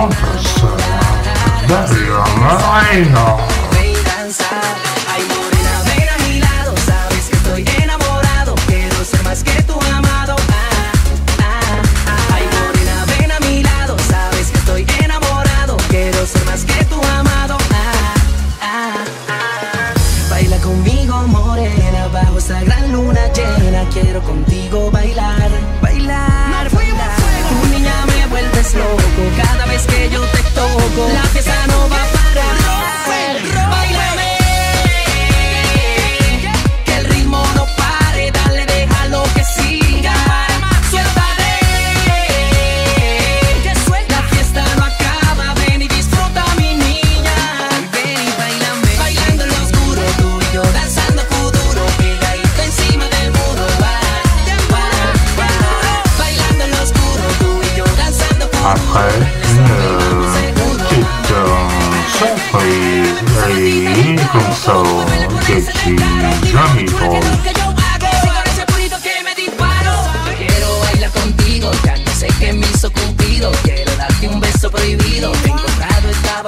ofrecer bebida danzar, ay morena, ven a mi lado, sabes que estoy enamorado, quiero ser más que tu amado. Ah, ah, ah. Ay morena, ven a mi lado, sabes que estoy enamorado, quiero ser más que tu amado. Baila conmigo morena, bajo esa gran luna llena, quiero contigo bailar. après une petite surprise. Et comme ça. Contigo, ya no sé qué me hizo Quiero darte un beso prohibido. Tengo raro esta